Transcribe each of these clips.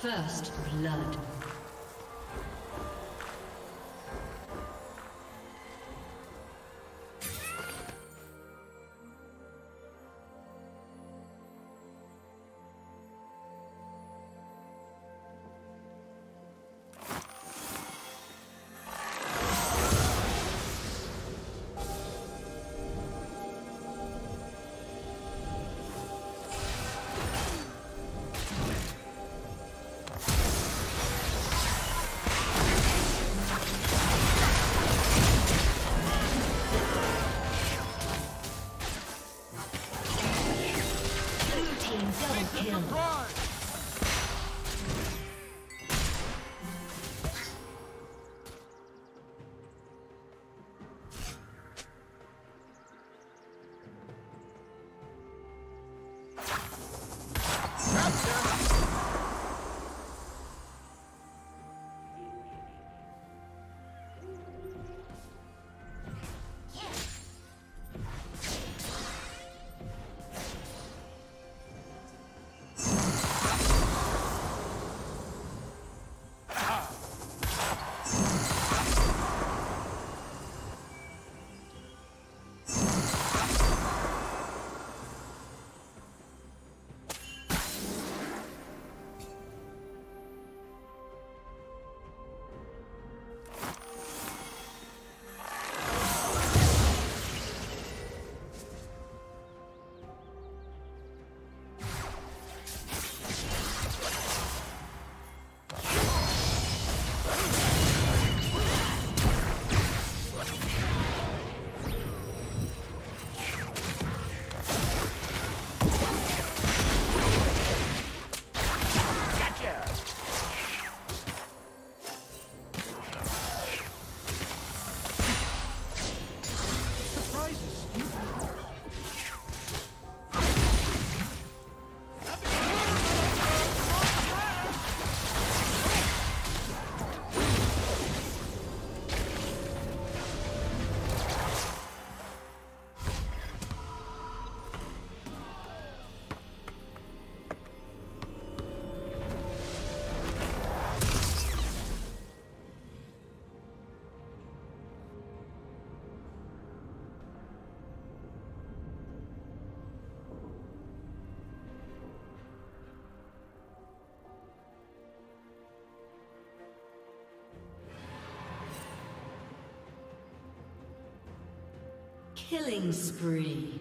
First blood. Killing spree.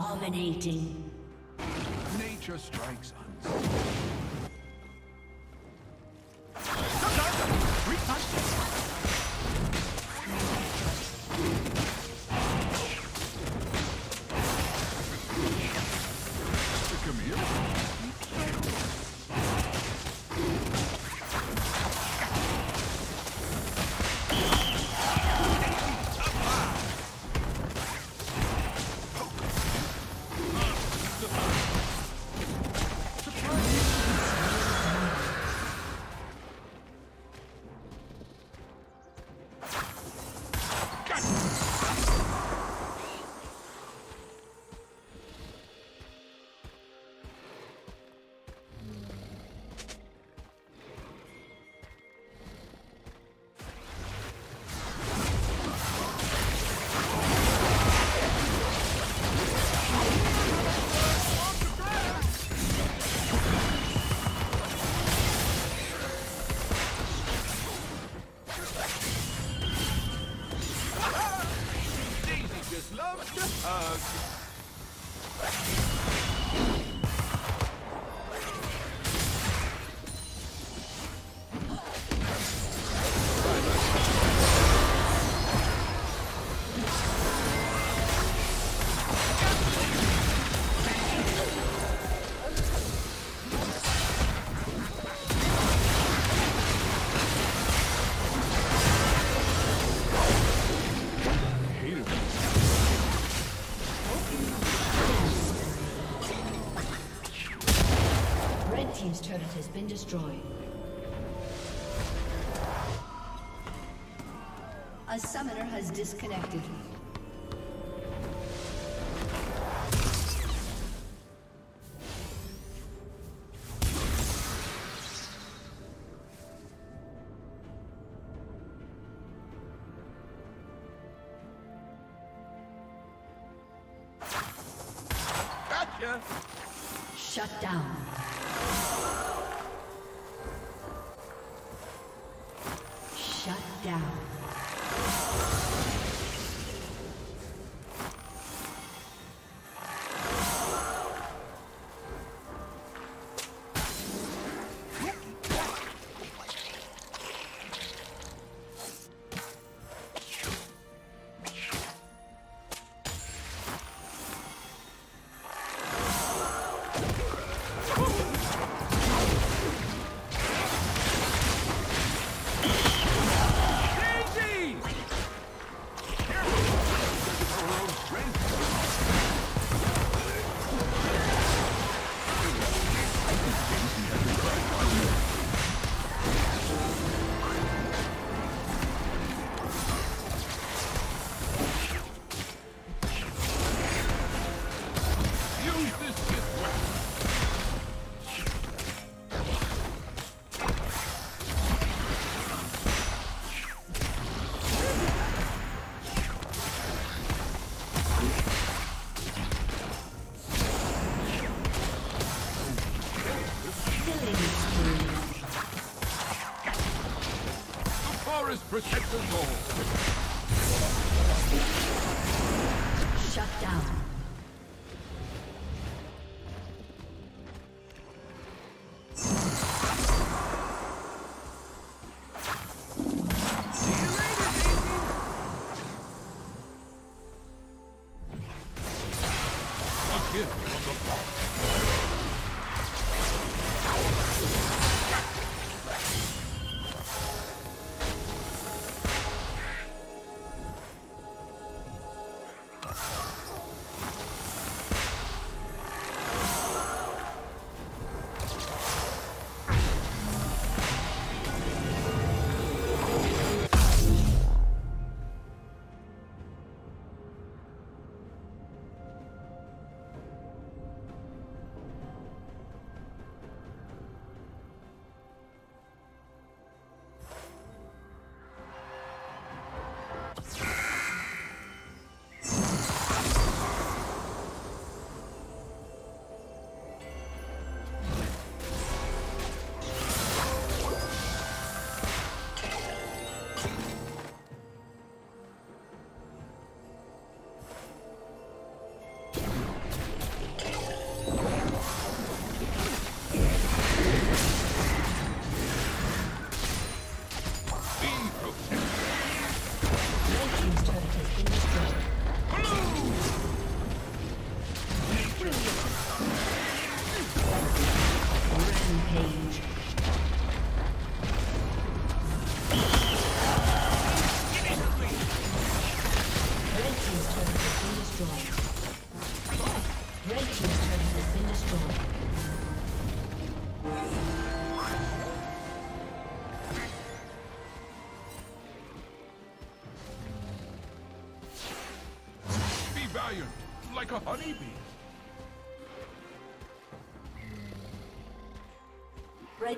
Dominating. Nature strikes destroyed. A summoner has disconnected. Protect the goal. Shut down. Move!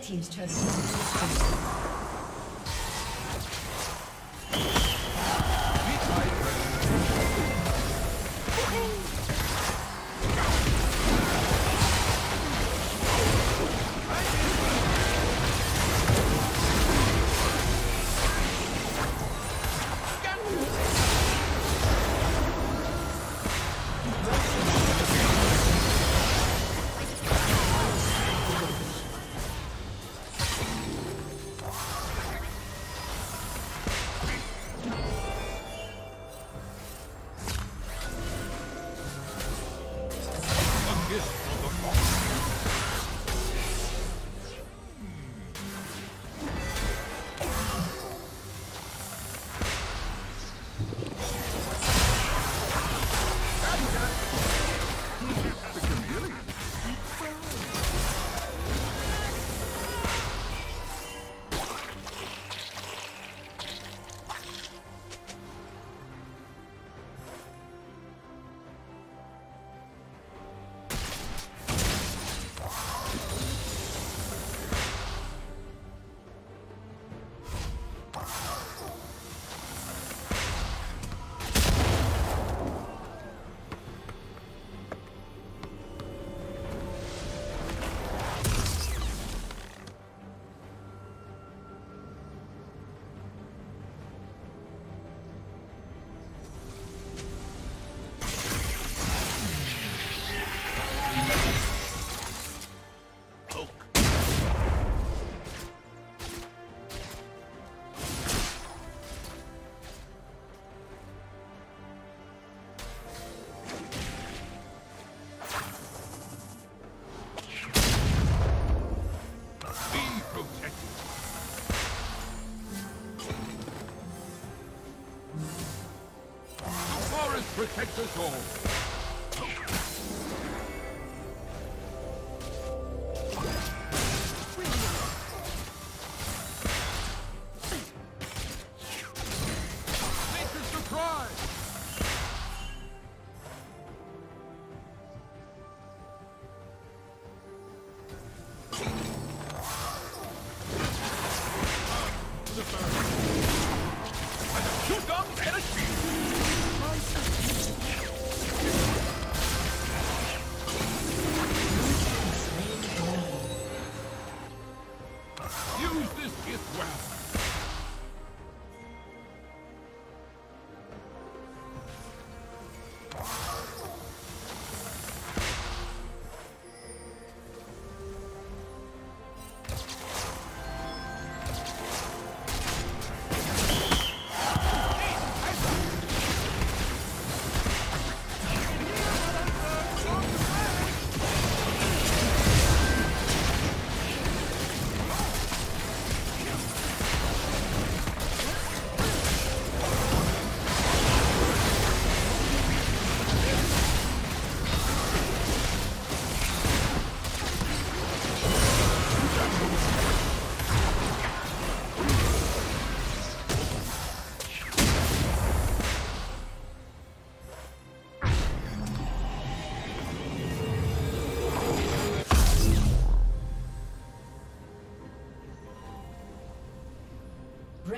Team's turret. Control.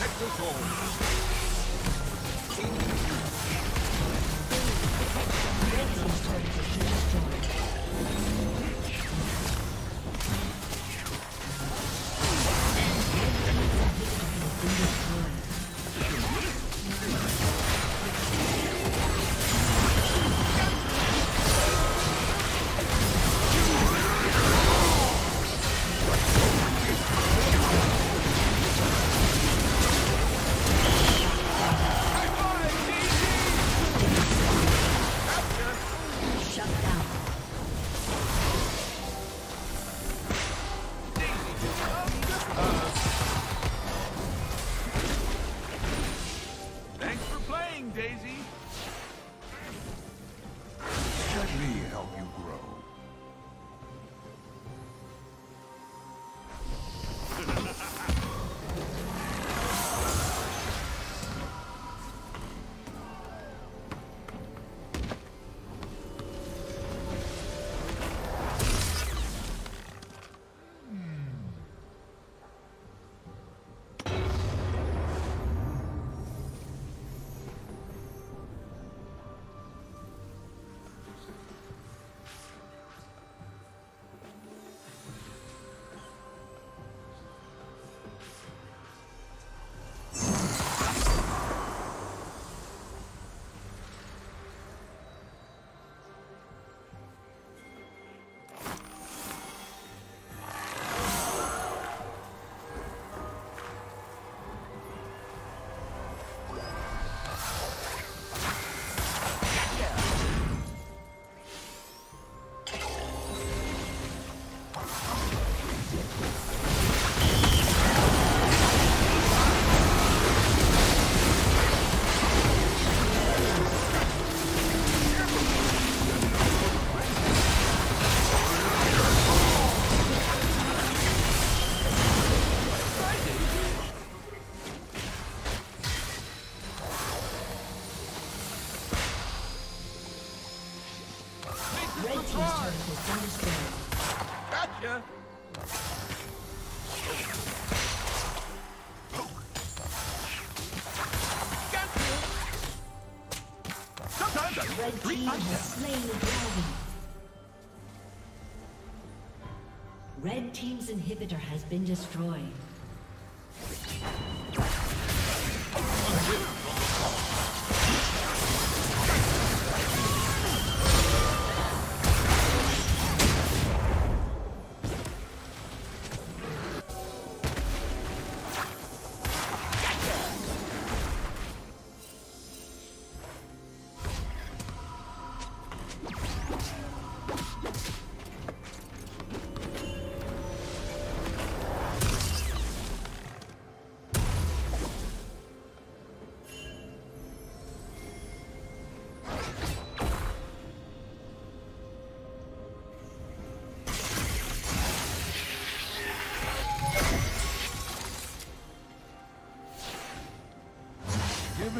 Protect the goal. Has been destroyed.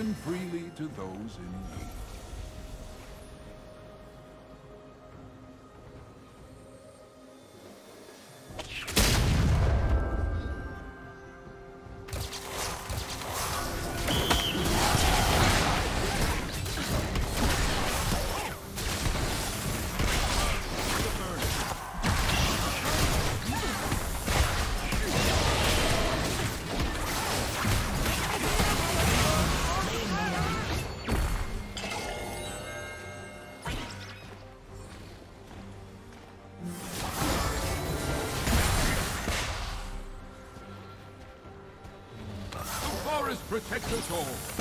Given freely to those in need. Forest us all.